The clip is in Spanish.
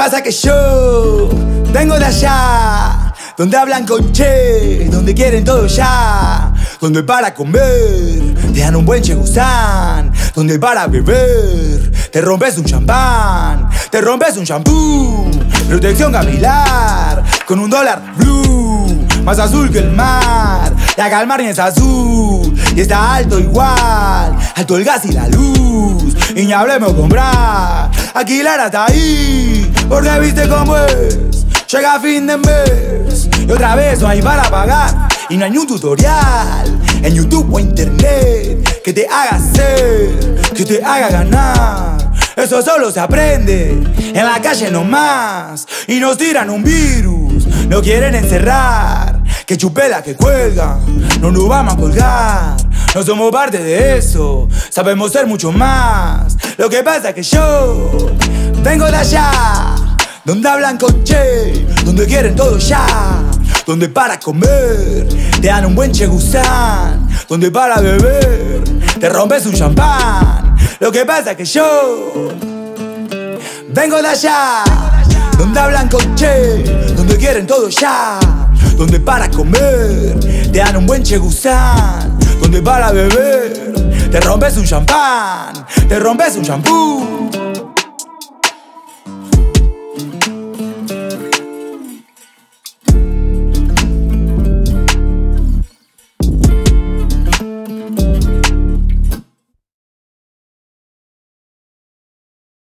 Pasa que yo vengo de allá, donde hablan con che, donde quieren todo ya, donde para comer te dan un buen chegusán, donde para beber te rompes un champán, te rompes un shampoo, protección capilar, con un dólar blue, más azul que el mar, y acá el mar es azul, y está alto igual, alto el gas y la luz, y ni hablemos comprar, aquí la está ahí, porque viste cómo es, llega fin de mes, y otra vez no hay para pagar, y no hay ni un tutorial, en YouTube o internet, que te haga ser, que te haga ganar. Eso solo se aprende en la calle nomás. Y nos tiran un virus, no quieren encerrar. Que chupela que cuelga, no nos vamos a colgar. No somos parte de eso, sabemos ser mucho más. Lo que pasa es que yo vengo de allá, donde hablan con che, donde quieren todo ya. Donde para comer te dan un buen chegusán, donde para beber te rompes un champán. Lo que pasa es que yo vengo de allá, donde hablan con che, donde quieren todo ya, donde para comer te dan un buen chegusán, donde para beber te rompes un champán, te rompes un champú.